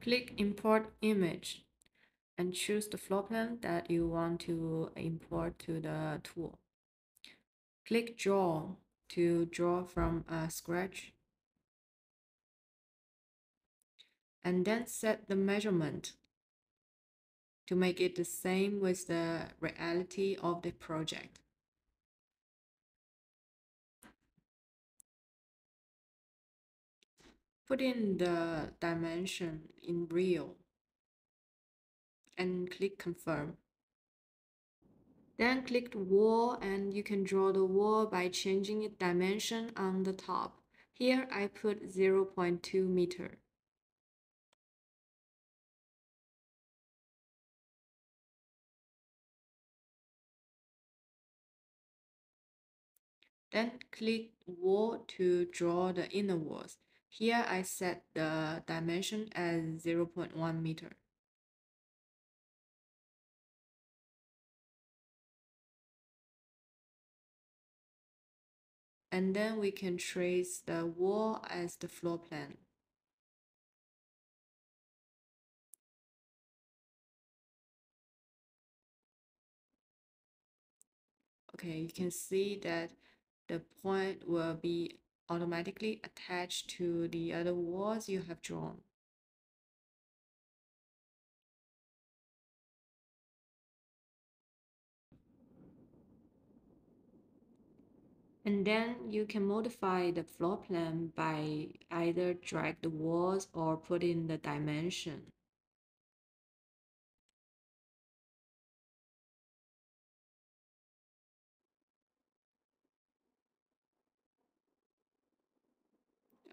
Click Import Image and choose the floor plan that you want to import to the tool. Click Draw to draw from scratch. And then set the measurement to make it the same with the reality of the project. Put in the dimension in real and click confirm. Then click the wall and you can draw the wall by changing its dimension on the top. Here I put 0.2 meter. Then click wall to draw the inner walls. Here I set the dimension as 0.1 meter. And then we can trace the wall as the floor plan. Okay, you can see that the point will be automatically attached to the other walls you have drawn. And then you can modify the floor plan by either drag the walls or put in the dimension.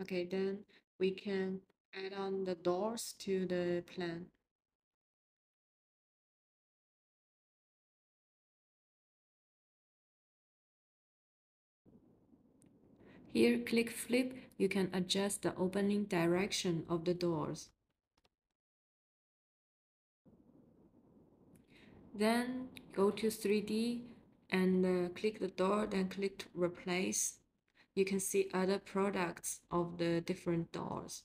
Okay, then we can add on the doors to the plan. Here, click flip, you can adjust the opening direction of the doors. Then go to 3D and uh, click the door, then click replace you can see other products of the different doors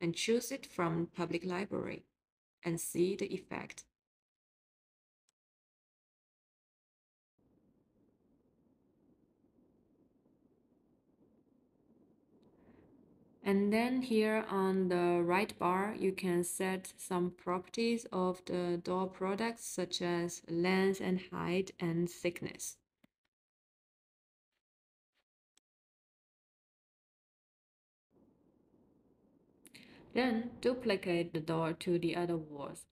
and choose it from public library and see the effect. And then here on the right bar, you can set some properties of the door products such as length and height and thickness. Then duplicate the door to the other walls.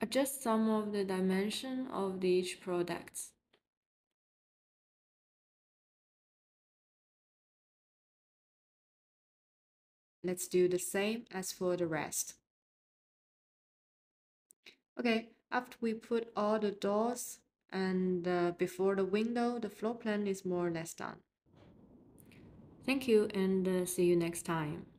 Adjust some of the dimension of each products. Let's do the same as for the rest. Okay, after we put all the doors and uh, before the window, the floor plan is more or less done. Thank you and uh, see you next time.